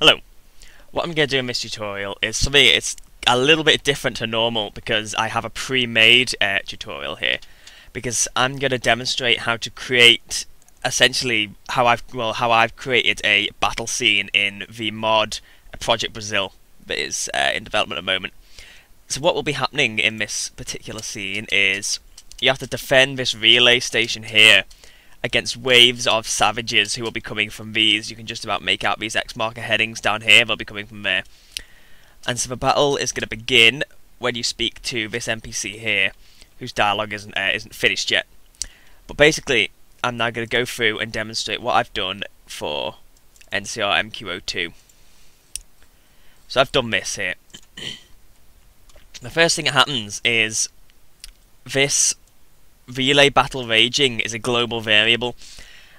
Hello. What I'm going to do in this tutorial is something it's a little bit different to normal because I have a pre-made uh, tutorial here because I'm going to demonstrate how to create essentially how I've well how I've created a battle scene in the mod Project Brazil that is uh, in development at the moment. So what will be happening in this particular scene is you have to defend this relay station here against waves of savages who will be coming from these. You can just about make out these X marker headings down here, they'll be coming from there. And so the battle is going to begin when you speak to this NPC here, whose dialogue isn't, uh, isn't finished yet. But basically, I'm now going to go through and demonstrate what I've done for NCR MQ02. So I've done this here. the first thing that happens is this relay battle raging is a global variable.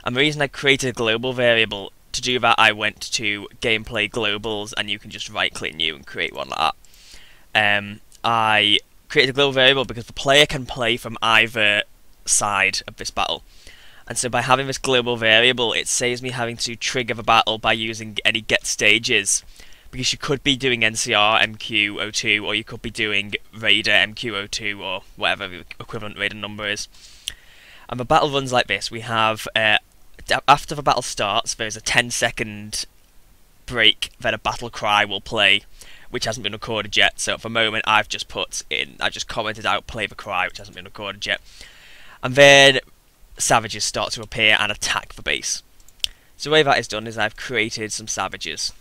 And the reason I created a global variable, to do that I went to gameplay globals and you can just right click new and create one like that. Um, I created a global variable because the player can play from either side of this battle. And so by having this global variable, it saves me having to trigger the battle by using any get stages because you could be doing NCR MQ02 or you could be doing Raider MQ02 or whatever the equivalent Raider number is. And the battle runs like this. We have, uh, after the battle starts, there's a 10 second break, then a battle cry will play, which hasn't been recorded yet. So at the moment, I've just put in, I've just commented out play the cry, which hasn't been recorded yet. And then savages start to appear and attack the base. So the way that is done is I've created some savages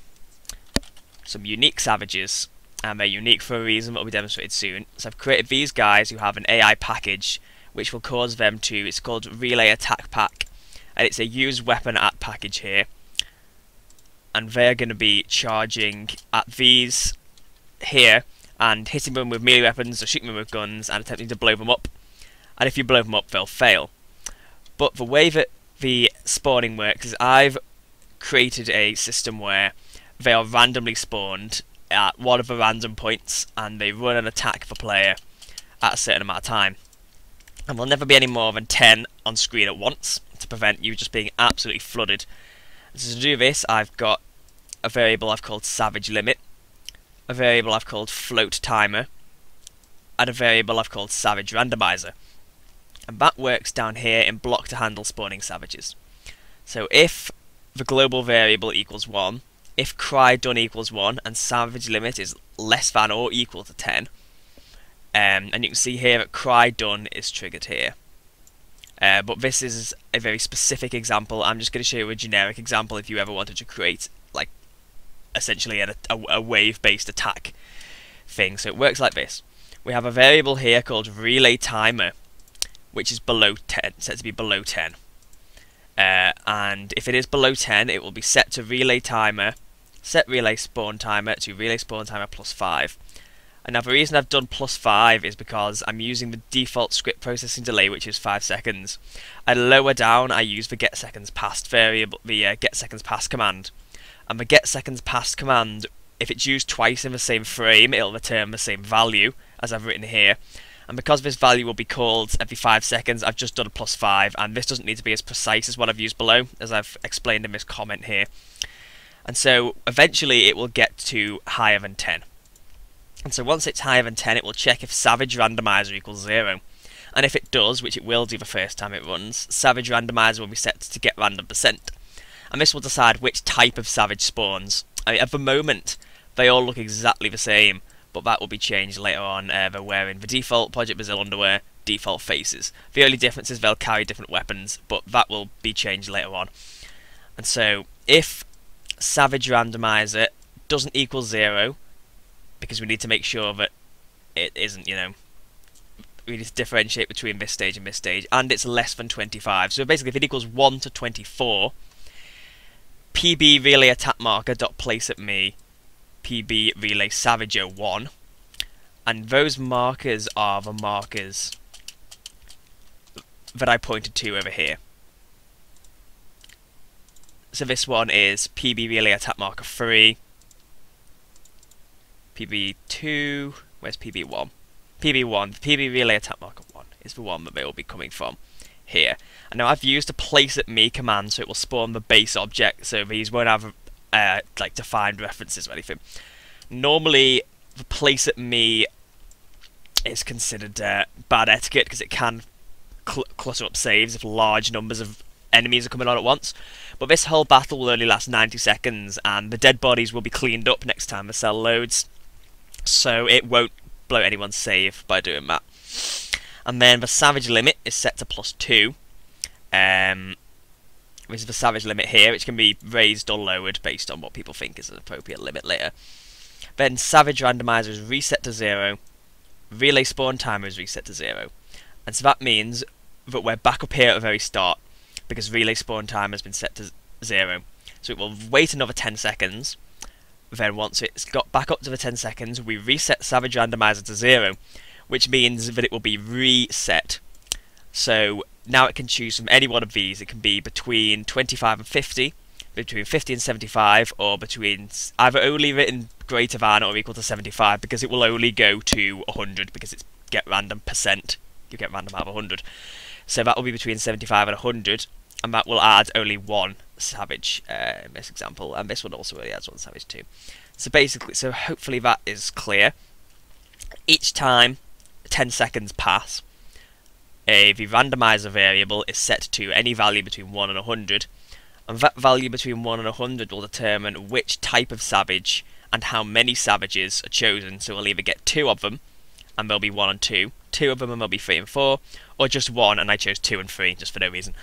some unique savages, and they're unique for a reason that will be demonstrated soon. So I've created these guys who have an AI package, which will cause them to, it's called Relay Attack Pack, and it's a use weapon at package here. And they're going to be charging at these here, and hitting them with melee weapons or shooting them with guns and attempting to blow them up. And if you blow them up, they'll fail. But the way that the spawning works is I've created a system where they are randomly spawned at one of the random points and they run an attack the player at a certain amount of time. And there'll never be any more than 10 on screen at once to prevent you just being absolutely flooded. So to do this, I've got a variable I've called Savage Limit, a variable I've called Float Timer, and a variable I've called Savage Randomizer. And that works down here in block to handle spawning savages. So if the global variable equals 1, if cry done equals 1 and savage limit is less than or equal to 10 um, and you can see here that cry done is triggered here. Uh, but this is a very specific example. I'm just going to show you a generic example if you ever wanted to create like essentially a, a, a wave based attack thing. So it works like this. We have a variable here called relay timer which is below 10 set to be below 10 uh, and if it is below 10 it will be set to relay timer set relay spawn timer to relay spawn timer plus 5. And now the reason I've done plus 5 is because I'm using the default script processing delay which is 5 seconds. And lower down I use the get seconds past variable, the uh, get seconds past command. And the get seconds past command, if it's used twice in the same frame, it'll return the same value as I've written here. And because this value will be called every 5 seconds, I've just done a plus 5, and this doesn't need to be as precise as what I've used below, as I've explained in this comment here and so eventually it will get to higher than 10. And so once it's higher than 10, it will check if Savage Randomizer equals 0. And if it does, which it will do the first time it runs, Savage Randomizer will be set to get random percent. And this will decide which type of Savage spawns. I mean, at the moment, they all look exactly the same, but that will be changed later on. Uh, they're wearing the default Project Brazil underwear, default faces. The only difference is they'll carry different weapons, but that will be changed later on. And so, if Savage Randomizer doesn't equal zero because we need to make sure that it isn't, you know, we need to differentiate between this stage and this stage, and it's less than 25. So basically, if it equals 1 to 24, PB relay attack marker dot place at me, PB relay savager 1, and those markers are the markers that I pointed to over here. So this one is PB relay attack marker 3, PB2, where's PB1? PB1, the PB relay attack marker 1 is the one that they will be coming from here. And now I've used a place at me command so it will spawn the base object so these won't have uh, like defined references or anything. Normally, the place at me is considered uh, bad etiquette because it can cl clutter up saves if large numbers of enemies are coming on at once. But this whole battle will only last 90 seconds, and the dead bodies will be cleaned up next time the cell loads, so it won't blow anyone's save by doing that. And then the savage limit is set to plus 2. Um, which is the savage limit here, which can be raised or lowered based on what people think is an appropriate limit later. Then savage randomizer is reset to 0, relay spawn timer is reset to 0. And so that means that we're back up here at the very start, because relay spawn time has been set to 0. So it will wait another 10 seconds, then once it's got back up to the 10 seconds, we reset Savage Randomizer to 0, which means that it will be reset. So now it can choose from any one of these. It can be between 25 and 50, between 50 and 75, or between either only written greater than or equal to 75, because it will only go to 100, because it's get random percent. You get random out of 100. So that will be between 75 and 100, and that will add only one savage uh, in this example, and this one also only adds one savage too. So basically, so hopefully that is clear. Each time 10 seconds pass, a the randomizer variable is set to any value between 1 and 100, and that value between 1 and 100 will determine which type of savage and how many savages are chosen. So we'll either get two of them, and there'll be 1 and 2, two of them and there'll be 3 and 4, or just one and I chose 2 and 3 just for no reason.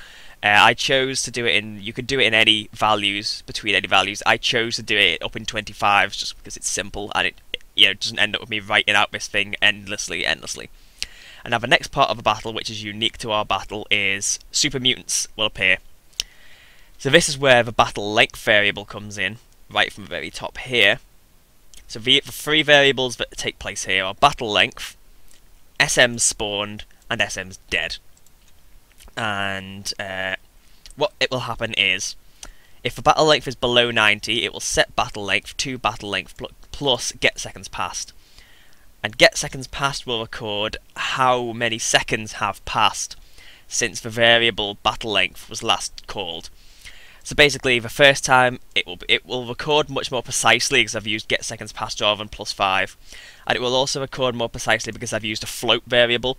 Uh, I chose to do it in, you could do it in any values, between any values. I chose to do it up in 25 just because it's simple and it, you know, doesn't end up with me writing out this thing endlessly, endlessly. And now the next part of a battle, which is unique to our battle, is super mutants will appear. So this is where the battle length variable comes in, right from the very top here. So the, the three variables that take place here are battle length, SM's spawned, and SM's dead. And uh, what it will happen is if the battle length is below 90 it will set battle length to battle length pl plus get seconds passed and get seconds passed will record how many seconds have passed since the variable battle length was last called. So basically the first time it will it will record much more precisely because I've used get seconds passed rather than plus 5 and it will also record more precisely because I've used a float variable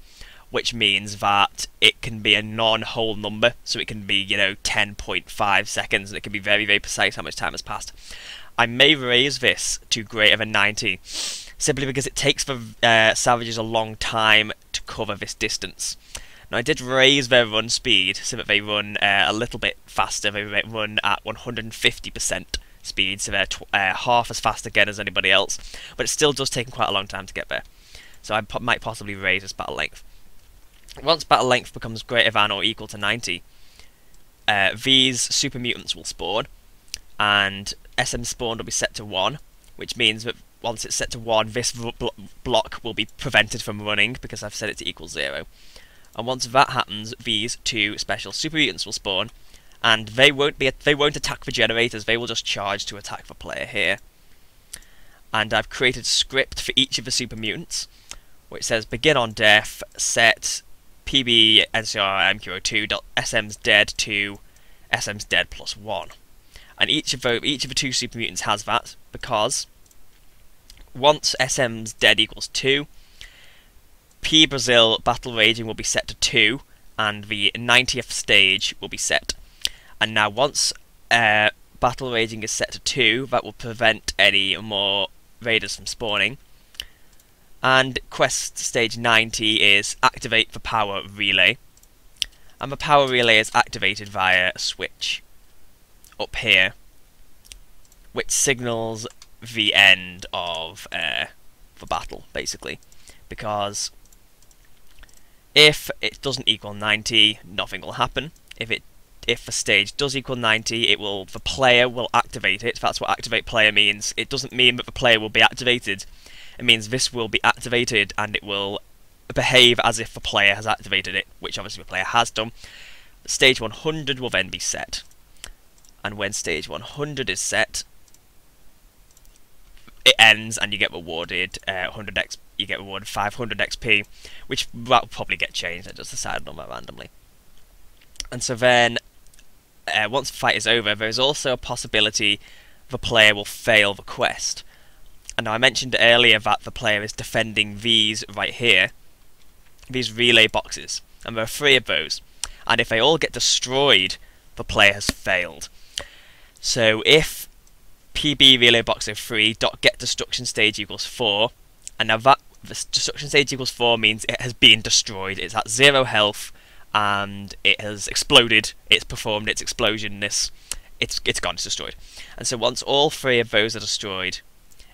which means that it can be a non-whole number, so it can be, you know, 10.5 seconds, and it can be very, very precise how much time has passed. I may raise this to greater than 90, simply because it takes the uh, savages a long time to cover this distance. Now, I did raise their run speed so that they run uh, a little bit faster. They run at 150% speed, so they're uh, half as fast again as anybody else, but it still does take quite a long time to get there. So I might possibly raise this battle length. Once battle length becomes greater than or equal to 90, uh, these super mutants will spawn, and SM spawn will be set to 1, which means that once it's set to 1, this blo block will be prevented from running because I've set it to equal 0. And once that happens, these two special super mutants will spawn, and they won't be they won't attack the generators, they will just charge to attack the player here. And I've created script for each of the super mutants, which says begin on death, set PB NCR MQ02 SM's dead to SM's dead plus one. And each of the each of the two super mutants has that because once SM's dead equals two, P Brazil battle raging will be set to two, and the 90th stage will be set. And now once uh, battle raging is set to two, that will prevent any more raiders from spawning. And quest stage 90 is activate the power relay. And the power relay is activated via a switch up here, which signals the end of uh, the battle, basically. Because if it doesn't equal 90, nothing will happen. If it if the stage does equal 90, it will the player will activate it. That's what activate player means. It doesn't mean that the player will be activated it means this will be activated and it will behave as if the player has activated it, which obviously the player has done. Stage 100 will then be set. And when stage 100 is set, it ends and you get rewarded uh, 100 x you get rewarded 500 XP, which will probably get changed. I just decided on that randomly. And so then, uh, once the fight is over, there is also a possibility the player will fail the quest. And I mentioned earlier that the player is defending these right here, these relay boxes, and there are three of those. And if they all get destroyed, the player has failed. So if PB relay box 03 dot get destruction stage equals 4, and now that destruction stage equals 4 means it has been destroyed, it's at zero health, and it has exploded, it's performed its explosionness, it's, it's gone, it's destroyed. And so once all three of those are destroyed,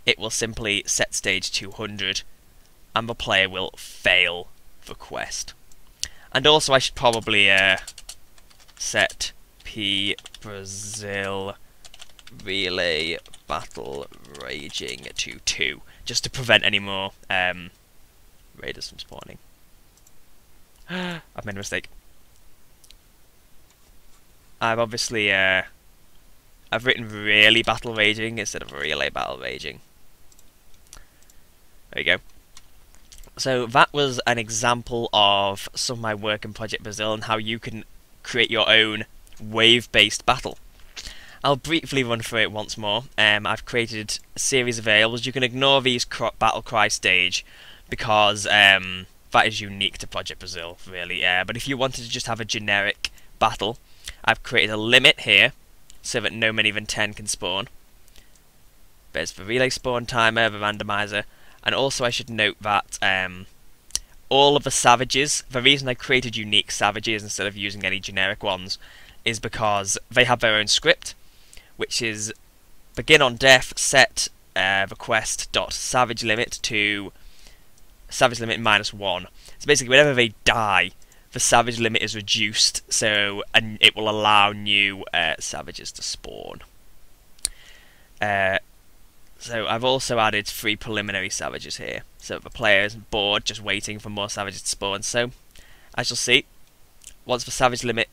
it will simply set stage 200, and the player will fail the quest. And also I should probably uh, set P Brazil relay battle raging to 2, just to prevent any more um, raiders from spawning. I've made a mistake. I've obviously uh, I've written really battle raging instead of relay battle raging. There you go. So that was an example of some of my work in Project Brazil and how you can create your own wave-based battle. I'll briefly run through it once more. Um, I've created a series of variables. You can ignore these battle cry stage because um, that is unique to Project Brazil, really. Uh, but if you wanted to just have a generic battle, I've created a limit here so that no many than 10 can spawn. There's the relay spawn timer, the randomizer, and also I should note that um, all of the savages, the reason I created unique savages instead of using any generic ones, is because they have their own script, which is begin on death, set uh, request dot savage limit to savage limit minus one. So basically, whenever they die, the savage limit is reduced, so and it will allow new uh, savages to spawn. Uh, so I've also added three preliminary savages here, so the player is bored just waiting for more savages to spawn. So, as you'll see, once the savage limit,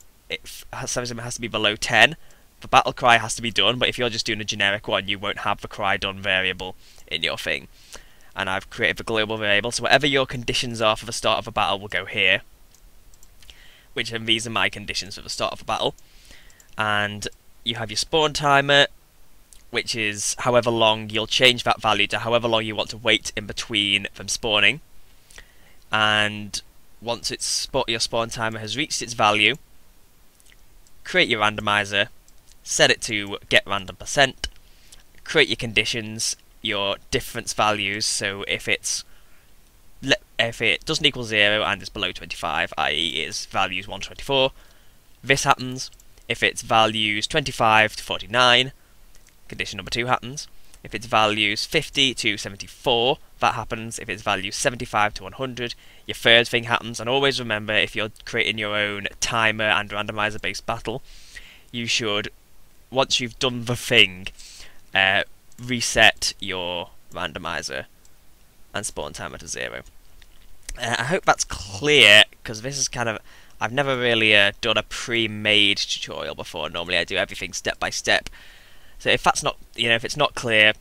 savage limit has to be below 10, the battle cry has to be done. But if you're just doing a generic one, you won't have the cry done variable in your thing. And I've created the global variable, so whatever your conditions are for the start of a battle will go here which and these are my conditions for the start of a battle. And you have your spawn timer, which is however long you'll change that value to however long you want to wait in between them spawning. And once it's your spawn timer has reached its value, create your randomizer, set it to get random percent, create your conditions, your difference values. So if it's if it doesn't equal 0 and it's below 25, i.e. its value is 124, this happens. If its values 25 to 49, condition number 2 happens. If its values 50 to 74, that happens. If its values 75 to 100, your third thing happens. And always remember, if you're creating your own timer and randomizer based battle, you should, once you've done the thing, uh, reset your randomizer and spawn timer to zero. Uh, I hope that's clear, because this is kind of... I've never really uh, done a pre-made tutorial before. Normally I do everything step by step. So if that's not, you know, if it's not clear,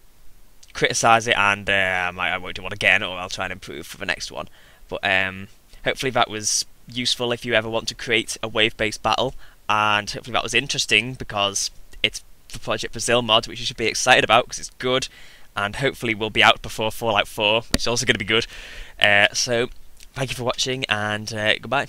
criticize it and um, I, I, won't do one again, or I'll try and improve for the next one. But um, hopefully that was useful if you ever want to create a wave-based battle, and hopefully that was interesting because it's the Project Brazil mod, which you should be excited about because it's good, and hopefully will be out before Fallout 4, which is also going to be good. Uh, so, thank you for watching, and uh, goodbye.